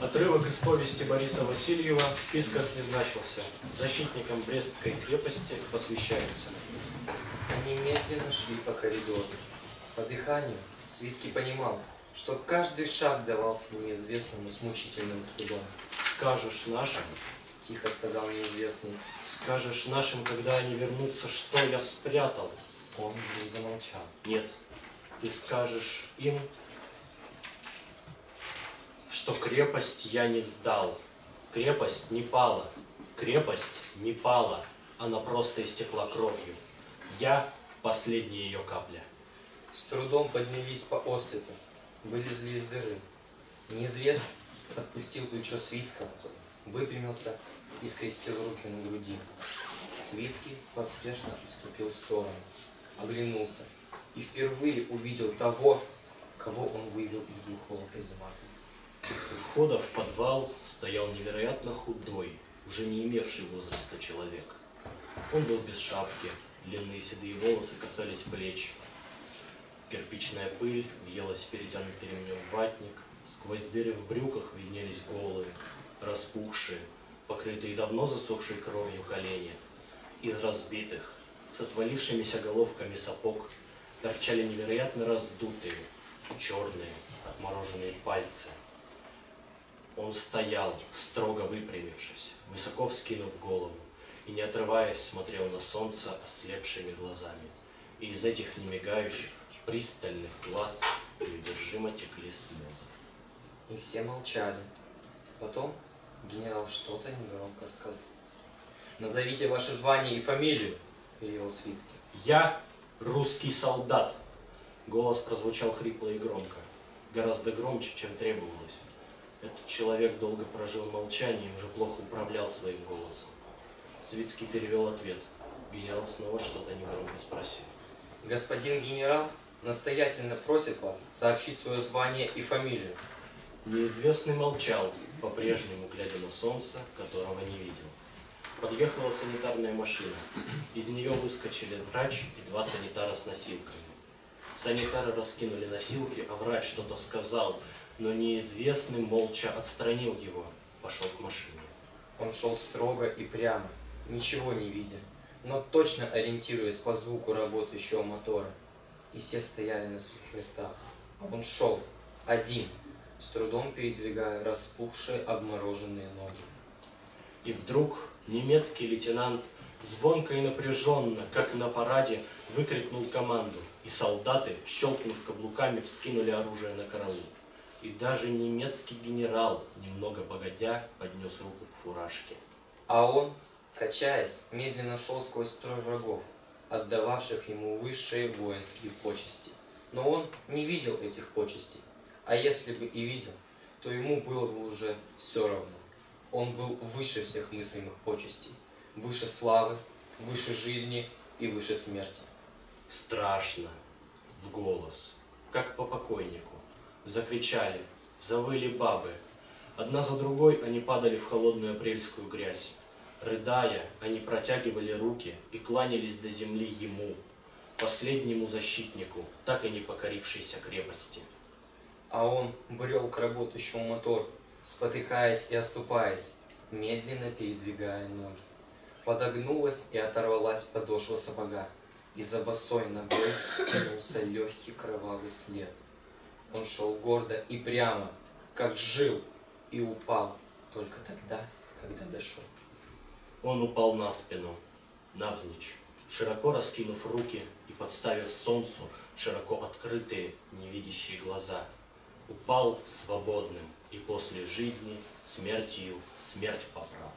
Отрывок из повести Бориса Васильева в списках не значился. Защитникам Брестской крепости посвящается. Они медленно шли по коридору. По дыханию Свицкий понимал, что каждый шаг давался неизвестному с мучительным трудом. Скажешь нашим, Тихо сказал неизвестный. скажешь нашим, когда они вернутся, что я спрятал. Он замолчал. Нет, ты скажешь им, что крепость я не сдал. Крепость не пала. Крепость не пала. Она просто истекла кровью. Я последняя ее капля. С трудом поднялись по осыпи, вылезли из дыры. Неизвестный отпустил плечо Свицкого, выпрямился и скрестил руки на груди. Свицкий поспешно отступил в сторону, оглянулся и впервые увидел того, кого он вывел из глухого каземата. У входа в подвал стоял невероятно худой, уже не имевший возраста человек. Он был без шапки, длинные седые волосы касались плеч. Кирпичная пыль въелась перетянутый ремнем ватник, сквозь дыры в брюках виднелись голые, распухшие, покрытые давно засохшей кровью колени. Из разбитых, с отвалившимися головками сапог, торчали невероятно раздутые, черные, отмороженные пальцы. Он стоял, строго выпрямившись, высоко вскинув голову, и, не отрываясь, смотрел на солнце ослепшими глазами. И из этих немигающих, пристальных глаз неудержимо текли слезы. И все молчали. Потом генерал что-то негромко сказал. «Назовите ваше звание и фамилию», — велел Свицкий. «Я русский солдат!» Голос прозвучал хрипло и громко, гораздо громче, чем требовалось. Этот человек долго прожил и уже плохо управлял своим голосом. Свицкий перевел ответ. Генерал снова что-то негромко спросил. «Господин генерал настоятельно просит вас сообщить свое звание и фамилию». Неизвестный молчал, по-прежнему глядя на солнце, которого не видел. Подъехала санитарная машина. Из нее выскочили врач и два санитара с носилками. Санитары раскинули носилки, а врач что-то сказал, но неизвестный молча отстранил его, пошел к машине. Он шел строго и прямо, ничего не видя, но точно ориентируясь по звуку работающего мотора. И все стояли на своих местах. Он шел, один, с трудом передвигая распухшие обмороженные ноги. И вдруг немецкий лейтенант звонко и напряженно, как на параде, выкрикнул команду, и солдаты, щелкнув каблуками, вскинули оружие на караул. И даже немецкий генерал, немного погодя, поднес руку к фуражке. А он, качаясь, медленно шел сквозь строй врагов, отдававших ему высшие воинские почести. Но он не видел этих почестей, а если бы и видел, то ему было бы уже все равно. Он был выше всех мыслимых почестей, выше славы, выше жизни и выше смерти. Страшно, в голос, как по покойнику. Закричали, завыли бабы. Одна за другой они падали в холодную апрельскую грязь. Рыдая, они протягивали руки и кланялись до земли ему, последнему защитнику, так и не покорившейся крепости. А он брел к работающему мотору, спотыкаясь и оступаясь, медленно передвигая ноги. Подогнулась и оторвалась подошва сапога, и за босой ногой тянулся легкий кровавый след. Он шел гордо и прямо, как жил, и упал только тогда, когда дошел. Он упал на спину, навзничь, широко раскинув руки и подставив солнцу широко открытые, невидящие глаза. Упал свободным и после жизни смертью смерть поправ.